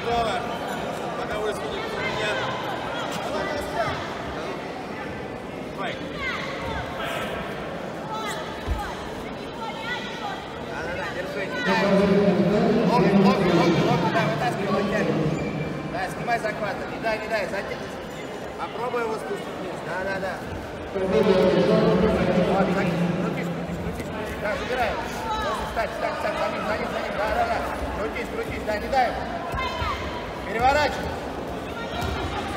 готово. Боковой спинник нет. Давай. Да-да-да, держи, не. Локти, локти, локти, локти, да, вытаскивай локтями. Да, снимай захваты. Не дай, не дай, затя... Попробуй его спустить вниз. Да-да-да. Вот, крутись, крутись, крутись, крутись. Да, забирай. Просто встать, встать, встать, за ним, за ним, за ним. Да-да-да. Крутись, крутись, да, не дай ему. Переворачивай.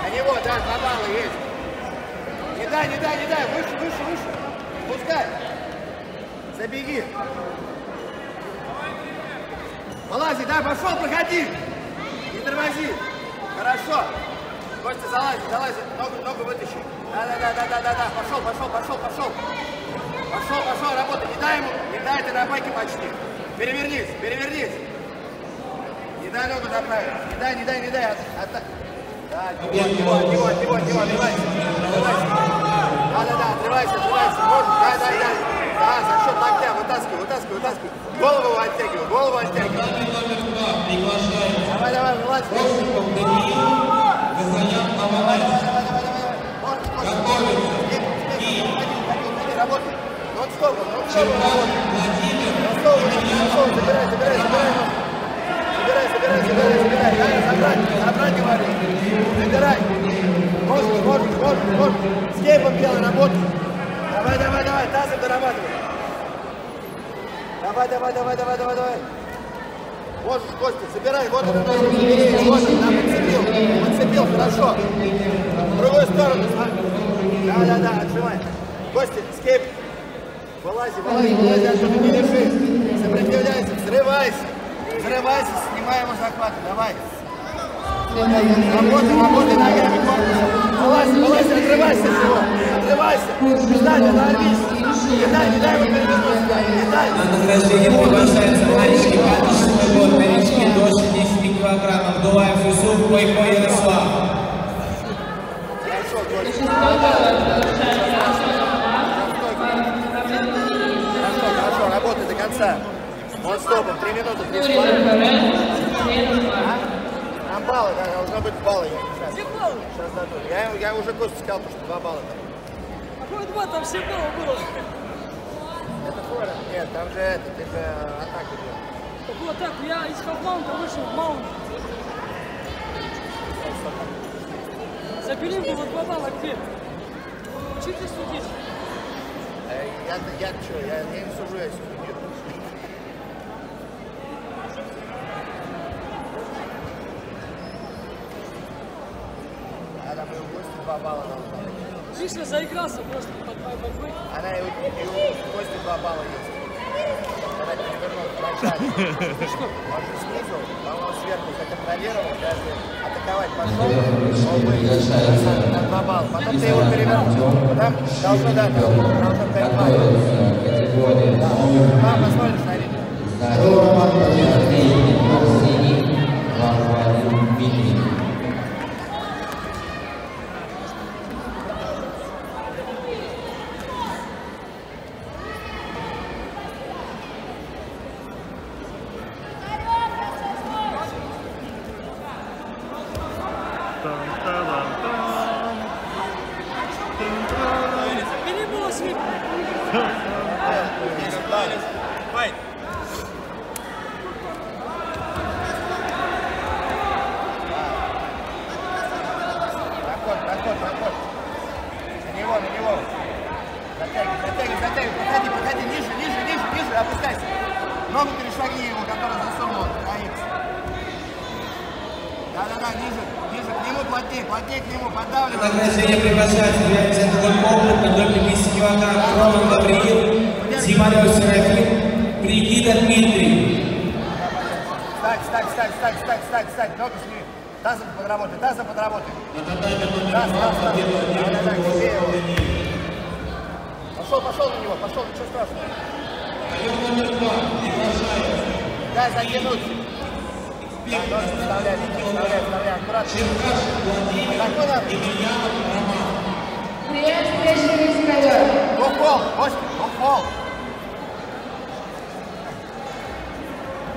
На него, да, два балла есть. Не дай, не дай, не дай. Выше, выше, выше. Пускай. Забеги. Вылази, да, пошел, проходи. Не тормози. Хорошо. Костя, залази, залази. Ногу, ногу вытащи. Да, да, да, да, да, да, да. Пошел, пошел, пошел, пошел. Пошел, пошел, работай. Не дай ему, не дай ты на байке почти. Перевернись, перевернись. Дай ногу направить. Не дай, не дай, не дай. От, от... Да, Димон, Димон, Димон, Димон, Димон, отрывайся. Отрывайся. Да, да, да, отрывайся, отрывайся. Можно, да, да, да. Да, за счет локтя, вытаскивай, вытаскивай, вытаскивай. Голову оттягивай, голову оттягивай. Давай, давай, вылазь. Давай, давай, давай, давай, работай. Нон-стопом, нон-стопом работай. Нон-стопом, нон-стопом, забирай, забирай. Забирай, забирай, забирай, забирай. Да, забрать, забрать, говорю. Забирай. Можешь, можешь. С кейпом белый работай. Давай, давай, давай, тазом дорабатывай. Давай, давай, давай, давай, давай, давай. Можешь, Костя, забирай, вот он, вот он, да, подцепил, подцепил, хорошо. В другую сторону, смотри. Да, да, да, отжимай. Костя, скейп. Вылази, вылази, вылази, оттуда не лежи. Сопротивляйся, взрывайся. Взрывайся, снимай его захваты, давай. Работай, работай ногами корпусом. Вылазь, вылазь, отрывайся от него. Отрывайся. Не нарвись. Не дай, ему перевернуться. Дай. На награждение приглашаются мальчики каточного год, новички до 60 килограммов. Дулаев Юсуф, Бойко Ярослав. Хорошо, работай до конца. Вот стопом, три минуты, три с половиной. А? Там баллы, да, должно быть баллы. Я Сейчас, дадут. Я, я уже Костя сказал, что два балла там. Какой два, там все было было. Это фора? Нет, там же это, ты же атака. Так вот так, я из хафмаунта вышел в маунт. Забери было два балла где? Учитесь судить. Э, Я, я, что, я, я не сужу, я сюда два балла должна. Миша заигрался просто под моей борьбы. Она и у, и у Кости два балла есть. Когда перевернул вначале. Он же снизу, по-моему, сверху законтролировал, даже атаковать пошел, он бы на два балла. Потом ты его перевернул. Там должно, да, должно баллов. Да. Посмотришь на видео. Него, на него. Затягивай, затягивай, затягивай. Проходи, проходи. Ниже, ниже, ниже, ниже. Опускайся. Ногу перешагни ему, который засунул на X. Да-да-да, ниже, ниже. К нему плотнее, плотнее к нему. Поддавливай. награждение приглашаются взять такой опыт до 50 килограмм. Роман Гавриил, Зимарев Серафим, Прикида Дмитрий. Встать, встать, встать, встать, встать, встать, встать. Ногу сними. Тазом подработай, тазом подработай. Таз, таз, таз. Да-да-да, к себе его. Пошел, пошел на него, пошел, ничего страшного. Дай затянуть. Да, ножку вставляй, вставляй, вставляй, аккуратно. Так, ну надо. Go пол.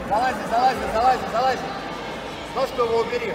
Залази, залази, залази, залази. Ножку его убери.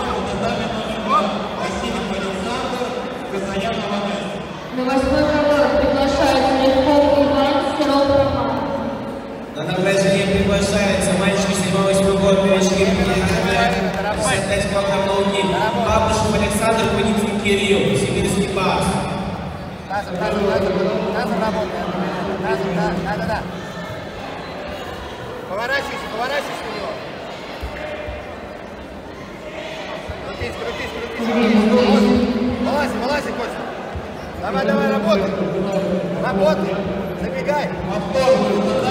Килограмм науки. Бабушев Александр, Куницын Кирилл, Сибирский пас. Тазом, тазом, тазом. Тазом работай. Тазом, да, да, да, да. Поворачивайся, поворачивайся на него. Крутись, крутись, крутись. Вылази, вылази, Костя. Давай, давай, работай. Работай. Забегай. Да,